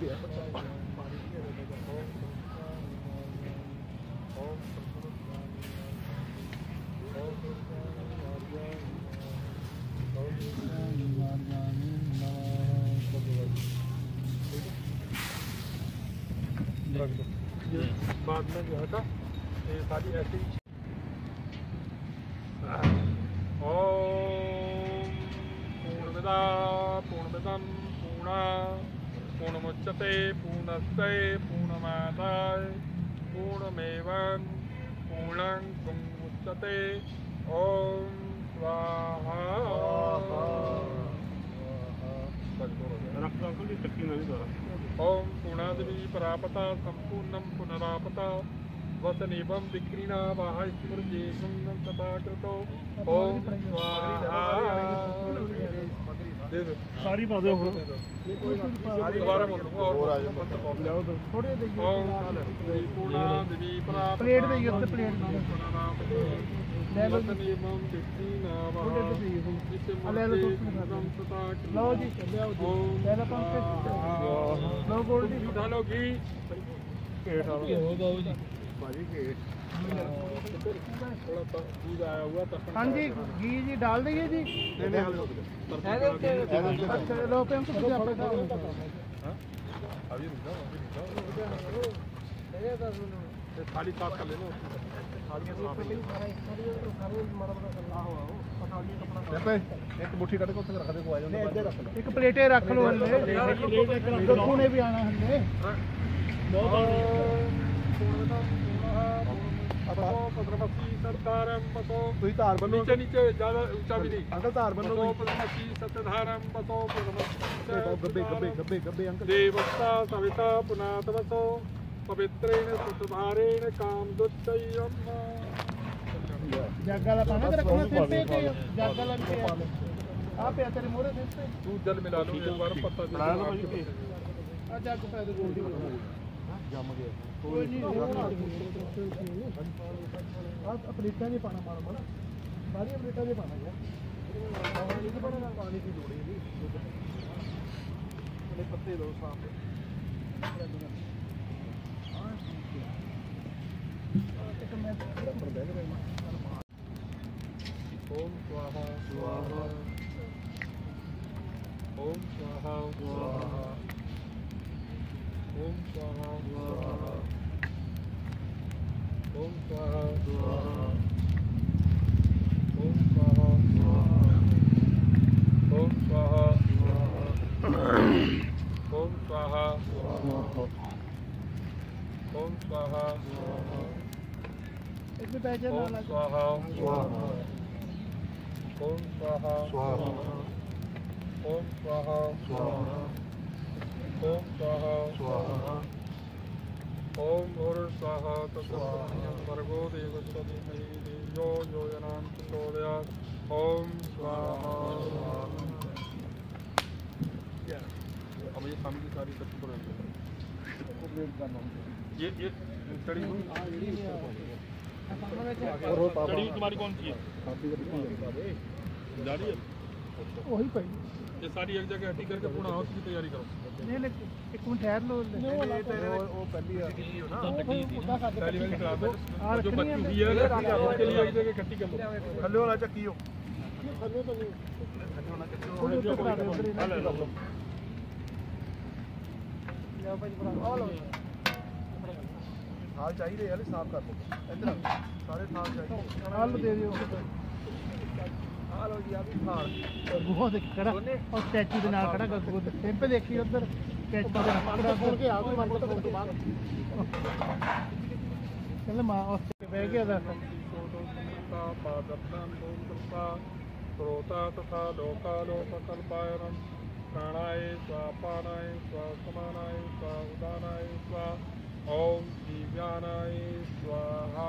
ਪਿਆ बाद में जो है था ये सारी ऐसी ओम पूर्णमिदा पूर्णमिदं पूर्णा पूर्णमुच्यते पूर्णस्य पूर्णमादाय पूर्णमेवं पूर्णं पूर्णमुच्यते ॐ स्वाहा। ॐ पूर्णादेवी परापता, सम्पूर्णं पुनरापता। वसनेवं विक्रीणा वाह स्मृजेशं तथा कृतो। ॐ स्वाहा। ਦੇ ਦਿਓ। ਸਾਰੀ ਪਾ ਦਿਓ ਹੁਣ। ਸਾਰੀ ਬਾਰੇ ਮੁੱਲੂਗਾ ਹੋਰ ਆ ਜਾਓ ਲਿਆਓ ਥੋੜੇ ਦੇ ਦਿਓ ਕੋਣਾ ਦੇਵੀ ਭਰਾ ਪਲੇਟ ਦੇ ਯੁੱਧ ਪਲੇਟ ਦੇ ਲੈਵਲ ਨਿਯਮਮ ਦਿੱਤੀ ਨਾਮ ਥੋੜੇ ਦੇ ਦਿਓ ਹੁਣ। ਲੈ ਲਓ ਲਓ ਜੀ ਲਿਆਓ ਜੀ। ਲੈ ਲਓ ਪੰਕਜ ਲਓ ਗੋਲਡੀ। ਉਠਾ ਲਓ ਕੀ 18 ਹੋ ਬਾਬੂ ਜੀ। थोड़ा सा दूध आया हुआ था ਹਾਂਜੀ घी जी डाल दीजिए जी नहीं नहीं हल्का अच्छा लो पे हमको मुझे आपका अभी रुक जाओ अभी रुक जाओ ये थाली साफ कर लेना थालियां साफ कर पे एक मुट्ठी कट के उत्ते रख दे को आ जाओ ਇੱਧਰ ਰੱਖ ਲਓ ਇੱਕ ਪਲੇਟੇ ਰੱਖ ਲਓ ਹੱਲੇ ਗੱਗੂ ਨੇ ਵੀ ਆਣਾ ਹੱਲੇ सरदारम बतो ਤੁਸੀਂ ਧਾਰ ਬੰਨੋ तो नीचे नीचे ज़्यादा ऊँचा भी नहीं। अंकल तार बनो पद्मसी सतधारम बसो गब्बे गब्बे गब्बे गब्बे अंकल। देवस्ता सविता पुनात बसो पवित्रेण सुतधारेण काम दुच्चयम जागला पाना रखना सिर पे के जागला के आप या तेरे मोरे सिर पे दूध जल मिला लो एक बार पत्ता जल मिला। लो अच्छा को पैदल गोल ਜੰਮ ਗਿਆ ਕੋਈ ਨਹੀਂ ਆਹ ਅਪਡੇਟਾਂ ਨਹੀਂ ਪਾਣਾ ਮਾਰੋ ਮਾਣਾ ਸਾਰੀ ਅਪਡੇਟਾਂ ਨਹੀਂ ਪਾਣਾ ਯਾਰ। ਪਾਣੀ ਨਹੀਂ ਪਾਣਾ ਪਾਣੀ ਦੀ ਲੋੜ ਨਹੀਂ। ਉਹਦੇ ਪੱਤੇ ਦੋ ਸਾਹਮਣੇ ਹਾਂ ਠੀਕ ਹੈ। ਇੱਕ ਮੈਂ ਨੰਬਰ ਦੇ ਦੇ ਮੈਂ ਓਮ ਸਵਾਹਾ ਸਵਾਹਾ। ਓਮ ਸਵਾਹਾ ਸਵਾਹਾ। ஓம் சாரா துவாரா ஓம் சாரா துவாரா ஓம் சாரா துவாரா ஓம் சாரா துவாரா ஓம் சாரா துவாரா ஓம் சாரா துவாரா इसमें पैसे ना लगे स्वाहा स्वाहा ओम स्वाहा स्वाहा ओम स्वाहा स्वाहा ओम स्वाहा स्वाहा। ओम भूर स्वाहा। तत्सर्वं भर्गो देवस्य धीमहि धियो यो जनां प्रचोदयात् ओम स्वाहा। अब ये सामने की सारी सबको पर ये ये चढ़ी चढ़ी तुम्हारी कौन सी है? जा रही है। ਉਹੀ ਪਈ ये सारी एक जगह हटी करके पुनः हाउस की तैयारी करो ਨਹੀਂ ਨਹੀਂ ਇੱਕ ਮਿੰਟ ਠਹਿਰ ਲਓ ਉਹ ਪਹਿਲੀ ਆ ਉਹਦਾ ਸਾਡੇ पहली वाली करा दो हाँ, जो रखनी बची है। हुई है उसके लिए एक जगह इकट्ठी कर लो ਥੱਲੇ ਵਾਲਾ ਚੱਕੀਓ ਥੱਲੇ ਤੋਂ ਨਹੀਂ ਥੋੜੀ ਉੱਤੇ ਕਰਾ ਦਿਓ ਉਧਰ ਇਹਨਾਂ ਨੂੰ ਲਓ ਲਿਆਓ ਭਾਈ ਭਰਾ ਆ ਲਓ ਥਾਲ ਚਾਹੀਦੇ ਹਲੇ ਸਾਫ਼ ਕਰ ਲਓ ਇੱਧਰ ਆ। ਸਾਰੇ ਥਾਲ ਚਾਹੀਦੇ ਥਾਲ ਦੇ ਦਿਓ ਹਾਲ ਹੋ ਗਿਆ ਵੀ ਹਾਲ ਬਹੁਤ ਖੜਾ ਉਹ ਸਟੈਚੂ ਦੇ ਨਾਲ ਖੜਾ ਗੱਗੂ ਟੈਂਪੇ ਦੇਖੀ ਉਧਰ ਸਟੈਚੂ ਦੇ ਨਾਲ ਖੜਾ ਕੇ ਆ ਗਈ ਮਨ ਤੋਂ ਬਾਅਦ ਚੱਲ ਮਾ ਉਸ ਤੇ ਬਹਿ ਗਿਆ ਦਾ ਪਾਦਪਤਾਂ ਦੋਂਤਪਾ ਪ੍ਰੋਤਾ ਤਥਾ ਲੋਕਾ ਲੋਕਕਲਪਾਇਰੰ ਪ੍ਰਾਣਾਏ ਸਵਾਪਾਨਾਏ ਸਵਾਸਮਾਨਾਏ ਸਵਾਉਦਾਨਾਏ ਸਵਾ ਓਮ ਦਿਵਿਆਨਾਏ ਸਵਾਹਾ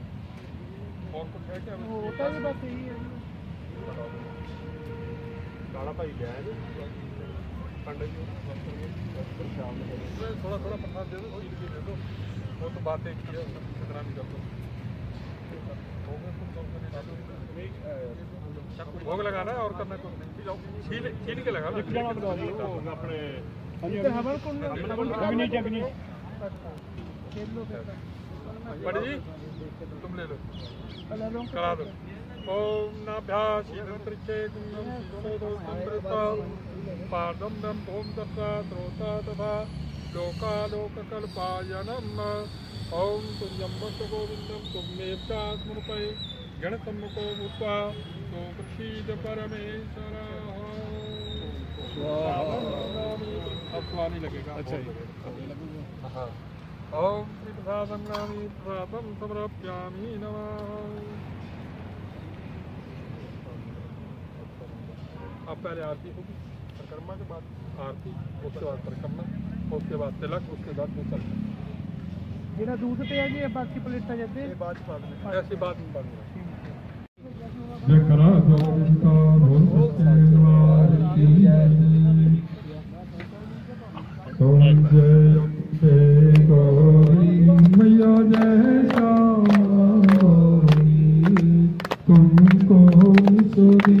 और कुछ है क्या होता ही बस यही है। काला भाई गया है पंडित जी शाम में। थोड़ा थोड़ा प्रसाद दे दो चीज़ भी दे दो। वो तो बात एक ही है कितना भी कर दो भोग लगाना है और करना कुछ छीन छीन के लगाना एक जना बता दियो अपने अंदर तो हवन कुंड अग्नि अग्नि अच्छा। खेल लो पंडित जी? तुम ले लो। करा दो। ओम पादम दम ओम तथा त्रोता तथा लोकालोककल्पायनम। ओम तुंजम वस्त गोविंदम तुमेव्या स्मृपये गणसम्मुखो भूत्वा तो प्रसीद परमेश्वर स्वामी लगेगा। अच्छा। हाँ। ओम श्री प्रसादम नामी प्रसादम समर्प्यामि नमः अब पहले आरती होगी परिक्रमा के बाद आरती उसके बाद परिक्रमा उसके बाद तिलक उसके बाद दूसरा ਜਿਹੜਾ दूध पे है जी बाकी प्लेटा जदे ऐसी बात नहीं बन रही ਵਿਕਰਾ ਗੋਵਿੰਦਾ ਬੋਲ ਸੇਵਾਰ ਕੀ ਤੁਮ ਜੈ Thank you.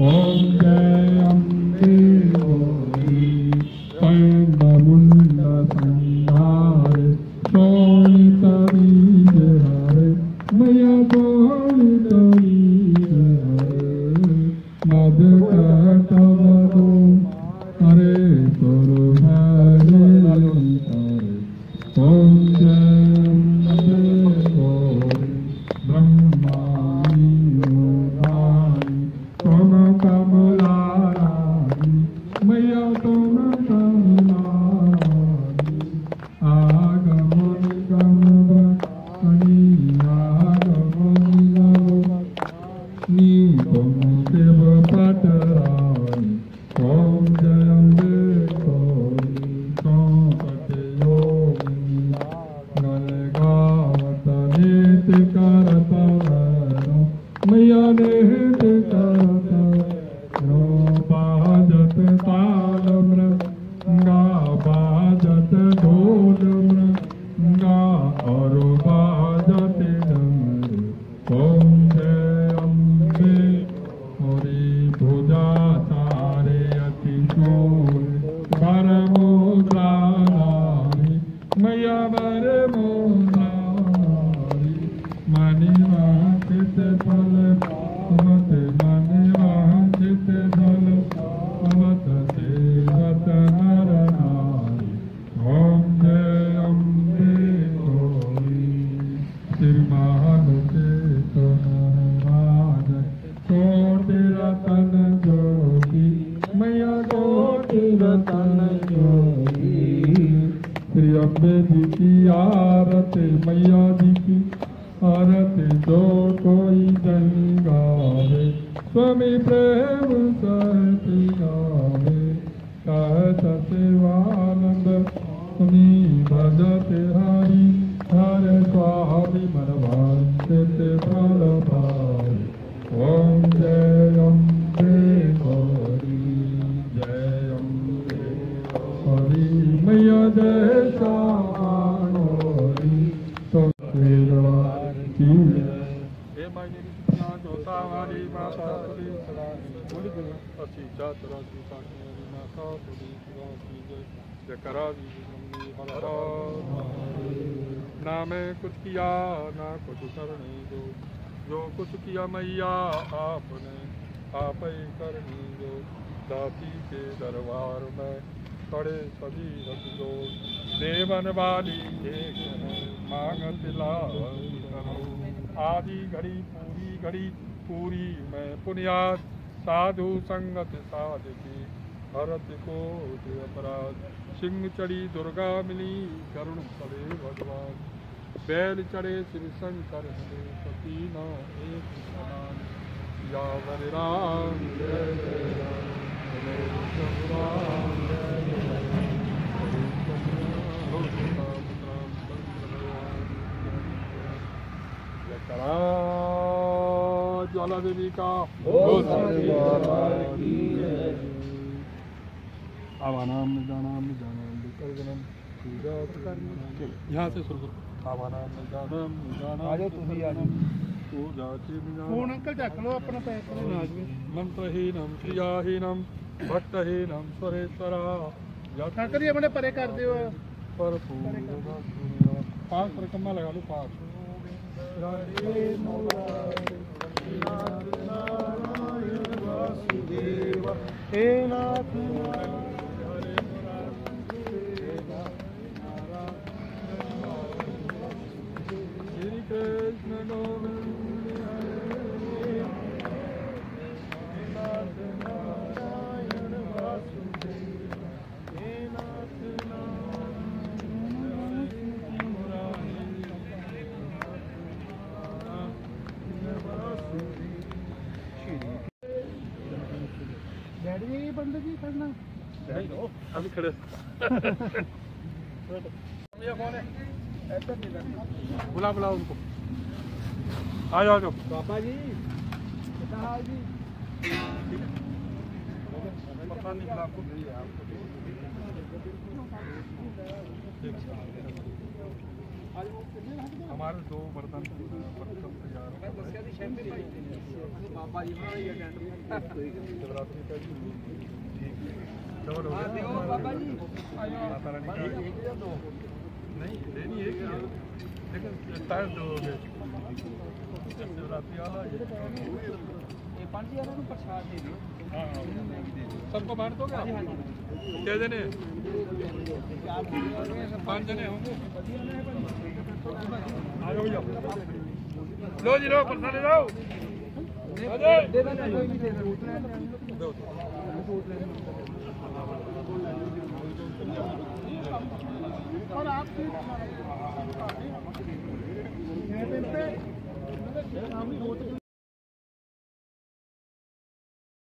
ओम जय जय करा दी मम्मी हमारा ना मैं कुछ किया, ना कुछ करने दो। जो कुछ किया मैया, आपने आप ही करनी जो दाती के दरबार में खड़े सभी रख दो। देवन वाली करो। आदि घड़ी, पूरी घड़ी, पूरी मैं पुण्यात साधु संगत साधकी भरत को अपराध। सिंह चढ़ी दुर्गा मिली करुण पड़े भगवान बैल चढ़े श्री शंकर हरे सती न एक राम जय देवी का आवानाम निदानाम निदानाम विसर्जनम पूजा तो यहाँ से शुरू करो। आवानाम निदानाम निदानाम आ जाओ तुम ही आ जाओ। पूजा के निदान फ़ोन अंकल ढक लो अपना पैर हाँ। नाज में मंत्रहीनम क्रियाहीनम भक्तहीनम स्वरेश्वरा ठाकर हाँ, जी अपने परे कर दियो। पर पाँच परिक्रमा लगा लो पाँच। राधे मोरा हे नाथ गंदगी करना। अभी खड़े बुला बुला उनको। आ जाओ जाओ। पापा जी पता नहीं आपको हमारे दो बर्तन बर्तन तैयार शिवरात्रि का भी ठीक डबल हो गया माता रानी का नहीं देनी एक ही है लेकिन टाइम दो हो गए शिवरात्रि वाला ये पांच जी यारों को प्रसाद दे दो सबको बांट दोगे कितने जने पाँच जने होंगे। आ जाओ जाओ लो जी, लो, प्रसाद ले जाओ। और आपकी पे